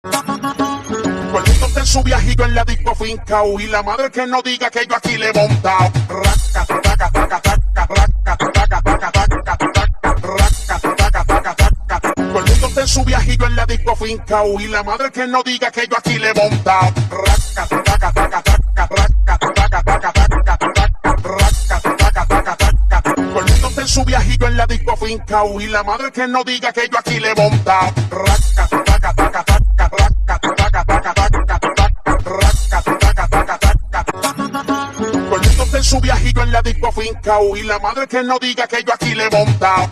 Todo el en su viajito en la disco finca y la madre que no diga que yo aquí le he montado. Raca, raca, taca, taca, taca, taca, raca, taca, taca, taca. Todo el en su viajito en la disco finca y la madre que no diga que yo aquí le he montado. Raca, raca, raca, en su viajito en la disco finca y la madre que no diga que yo aquí le he. En su viajito en la disco finca y la madre que no diga que yo aquí le he montado.